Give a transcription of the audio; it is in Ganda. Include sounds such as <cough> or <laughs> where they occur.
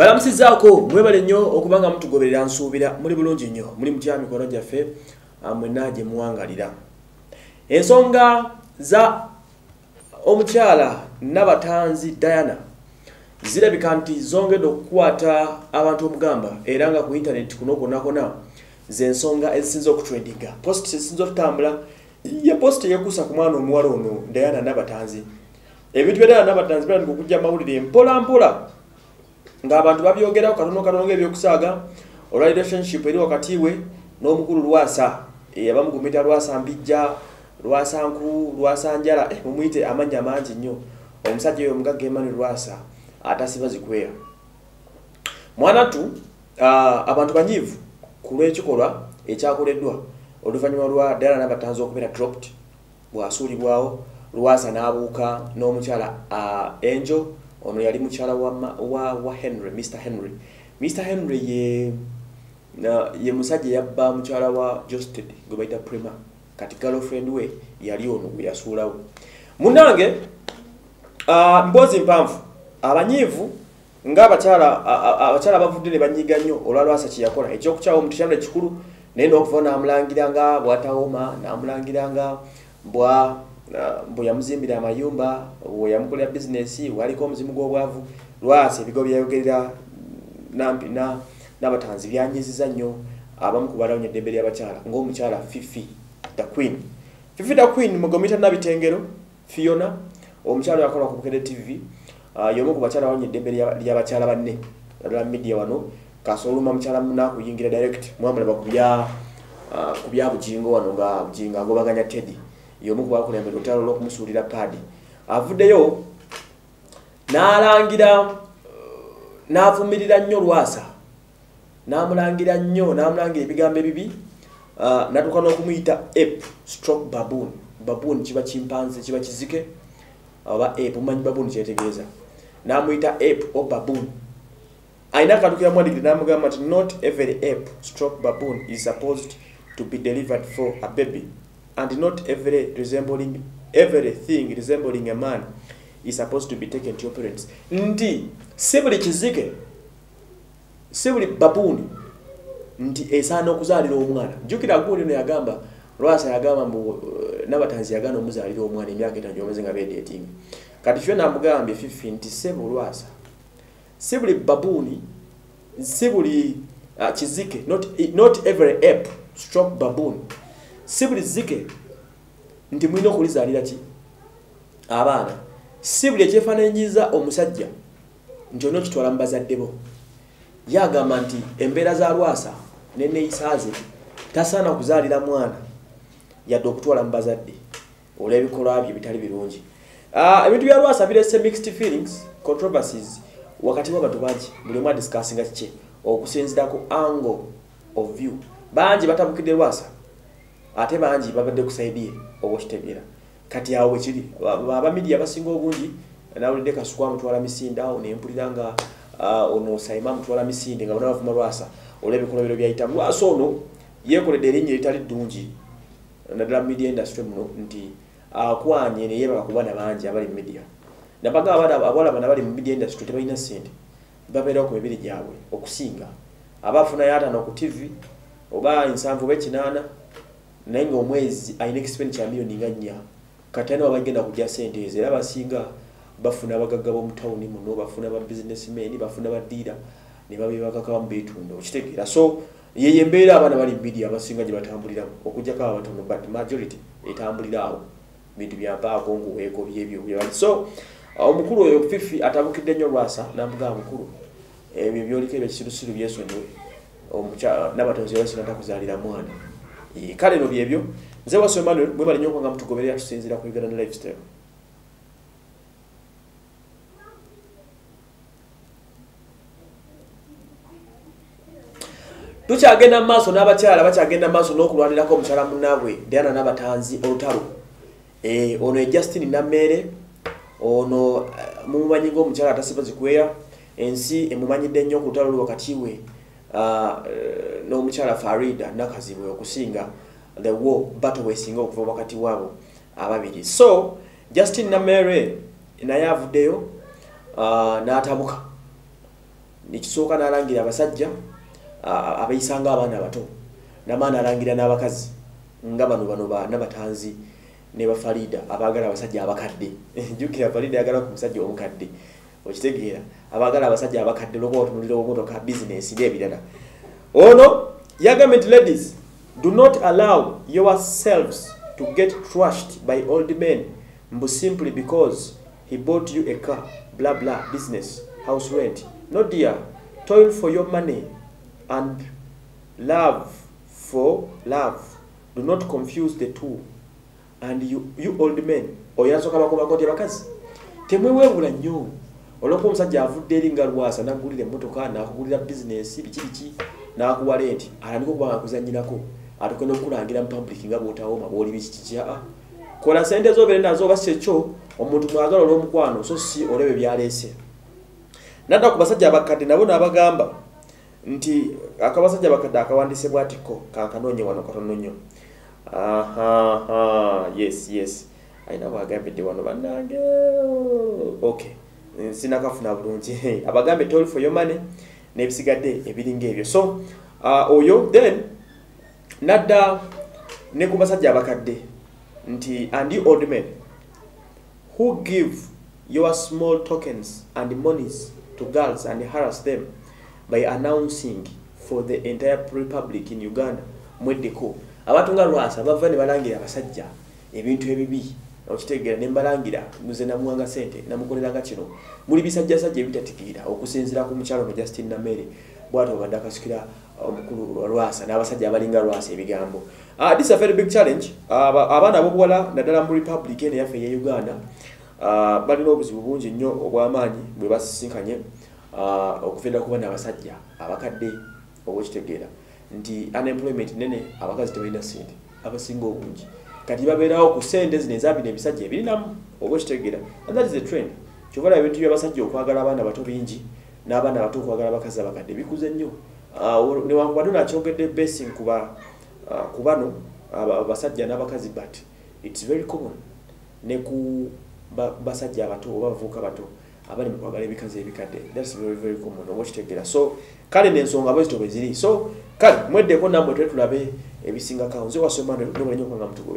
balamusizaako mwebale nnyo okuba nga mutugoberera nsuubira. Muli bulungi nnyo muli mutya mikono gyaffe ah, mwenna gye muwangalira. Ensonga za omukyala nabatanzi diana zirabika nti zongedde okukwata abantu omugamba era nga ku intaneti kuno konakona zensonga ezisinza okutrendinga post ezisinza okutambula ye post eyekuusa ku mwana omuwala ono diana nabatanzi. Ebintu bya diana nabatanzi birandika okujja amawulire mpola mpola ng'abantu babyogeraho katono katono ng'ebyokusaaga olwa relationship eri wakati we n'omukulu lwasa Eh, abamugumita lwasa mbijja lwasa nku lwasa njala eh, mumuyite amannya mangi nnyo. Omusajja oyo omugagga emani lwasa atasiba zikweya. Mwanattu abantu banyiivu ku lw'ekikolwa ekyakoleddwa oluvannyuma lwa ddala n'abatanzi okubeera dropped bw'asuulibwawo lwasa n'abuuka n'omukyala angel ono yali mukyala wa, wa, wa henry mr henry. Mr henry ye ye musajja yabba mukyala wa josted gwe bayita prima. Kati girlfriend we yali ono gwe yasuulawo. Munnange uh, mboozi mpanvu. Abanyiivu ngaabakyala abakyala bavudde ne banyiga nnyo olwalwasa kyeyakola ekyokukyawa omuntu kyanda kikulu naye n'okuvaho n'amulangira nga bwatawooma n'amulangira nga bwa bwe yamuzimbira amayumba bwe yamukolera bizinesi waliko omuzimu gw'obwavu lwasa ebigo byayogerera nampi na n'abatanzi byanyiziza nnyo abamu ku balawunya eddembe ly'abakyala ng'omukyala fifi the queen. Fifi the queen mugomita nabitengero fiona omukyala yakola ku bukede tv uh, y'omu ku bakyala balawunya eddembe lya- ly'abakyala banne ddala media wano kasoluma mukyala munakuyingira direct mwamulaba uh, ku bya bujingo wano nga bujingo agobaganya teddy y'omu ku bakulembera olutalo lw'okumusuulira paadi. Avuddeyo n'alangira n'avumirira nnyo lwasa. N'amulangira nnyo n'amulangira ebigambo ebibi uh, natuuka n'okumuyita ape stroke baboon. Baboon kiba kimpanze kiba kizike oba ape omanyi baboon kyetegeeza. N'amuyita ape o baboon. Alina akantu keyamwandigire n'amugamba nti not every ape stroke baboon is supposed to be delivered for a baby and not every resembling everything resembling a man is supposed to be taken to your parents. Nti si buli kizike si buli babuuni nti esaana okuzaalira omwana. Jjukira guuli no yagamba lwasa yagamba mbu uh, nabatanzi yagana omuzaalira omwana emyaka etano gyomeze nga bedeting kati fyo namugambye fifi nti sebo lwasa si buli babuuni si buli uh, kizike not, not every ape stroke baboon si buli zike nti mulina okulizaalira ki? Abaana si buli ekyefaananyiza omusajja nti olina okitwala mu bazadde bo. Yagamba nti embeera za lwasa neneeyisaaze tasaana kuzaalira mwana yadde okutwala mu bazadde olw'ebikolwa bye bitali birungi. Ah, ebintu bya lwasa birese mixed feelings controversies wakati w'abantu bangi buli omu adisikasinga kike okusinzira ku angle of view. Bangi batabukidde lwasa ate bangi babadde ku saidi ye oba okitegeera kati awo wekiri abamidiya abasinga obungi nawulidde kasuku amutwala misinde awo nempulira nga ah, ono saima amutwala misinde nga bona bavuma lwasa olw'ebikolobero byayitamu. Lwasa ono yekoledde erinnya eritali ddungi naddala media industry muno nti akwanye neyebaka ku baana bangi abali mu media. Nabaga abawala bana bali mu media industry tebalina ssente babeerawo ku mibiri gyabwe okusinga. Abafuna yatano ku tv oba ensanvu oba ekinaana naye ngaomwezi alina expenditure ya miliyoni nga nnya. Kati alina wabagenda kujja sente ezo era basinga bafuna abagagga b'omu tawuni muno bafuna ba businessmen bafuna badiira ne babebagagga bamu beetunda okitegeera. So yeyo embeera abaana bali media abasinga gye batambuliramu okugjako abatono but majority etambulira awo. Bintu byampaako nguweeko byebyo byebali so omukulu oyo fifi atabukidde nnyo lwasa namugaba mukulu ebyo byoliko ebyo kisirusiru byesonyiwe nabatonzi basina takuzaalira mwana kale no byebyo nze waso emmanuel mwebali nnyo nga mutugoberera tusinzira ku uganda lifestyle. Tukyagenda mu maaso n'abakyala bakyagenda mu maaso n'okulwanirako omukyala munnaabwe diana n'abatanzi olutalo. Eh, ono e justin nammeere ono eh, mumumanyi ngaomukyala atasiba zikweya ensi emumanyidde nnyo ku lutalo lwe wakati we n'omukyala farida nakazibwe okusinga the war battle wesinga okuva wakati waabo ababiri. So justin nammeere naye avuddeyo ah, n'atabuka. Nekisooka n'alangira abasajja abayisanga abaana abato. Namaani alangira n'abakazi nga bano bano nabatanzi ne bafalida abaagala abasajja abakadde. <laughs> Jukira falida yagala ku musajja omukadde okitegeera. Abaagala abasajja abakadde loba otunulira omotoka bizinesi n'ebirala ono yagambye nti ladies do not allow yourselves to get trashed by old men mbu simply because he bought you a car blah blah business house rent. No dear. Toil for your money and love for love. Do not confuse the two. And you, you old men oyo nasooka bakobako nti bakazi temweweewula nnyo olwokuba omusajja avudde eri nga lwasa nagulira emmotoka nakugulira bizinesi biki biki nakuwa lenti alandika okuba akuzanyirako atukenda okukulangira mu public nga bwotawooma bwoli bikikiki aa kola sente zobeere nazo oba kyekyo omuntu mwagala olw'omukwano so si olwebyo byaleese. Nadda ku basajja abakadde nabo nabagamba nti akabasajja abakadde akawandise bwatiko kankanoonye wano katono nnyo yes yes. Ayina bwagambidde wano bannange okay sinakafuna bulungi. Abagambe tol for your money nebisigadde ebiringa ebyo so uh, oyo then nadda ne ku basajja abakadde nti and you old men who give your small tokens and monies to girls and harass them by announcing for the entire republic in uganda? Mweddeko. Abantu nga lwasa bava ne balangira abasajja ebintu ebibi okitegeera ne mbalangira muze namuwanga sente namukoleranga kino. Muli bisajjasajja ebitatikirira okusinzira ku mukyalo no justin namere bwati obadde akasikira omukulu lwasa n'abasajja abalinga lwasa ebigambo. Uh, this is a very big challenge. Abaana uh, abobuwala naddala mu republic eno yaffe eya uganda uh, balina obuzibu bungi nnyo obw'amaanyi bwe basisinkanye uh, okuvinda kuba n'abasajja abakadde obwekitegeera nti unemployment nene abakazi tebalina sente abasinga obungi kati babeerawo ku sente zino ezabina ebisajja ebirinamu oba ekitegeera and that is the trend. Kyovala ebintu byabasajja okwagala abaana bato bingi n'abaana bato okwagala abakazi abakadde bikuze nnyo. Uh, newankubadde nakyogedde basing uh, ku bano abasajja n'abakazi but its very common. Ne ku basajja abato oba bavuuka bato abali mukwagala ebikazi ebikadde. Thats very very common oba okitegeera so kale nensonga bwezito bwe ziri. So kale mweddeko every single council wa so ma no no no ngam to go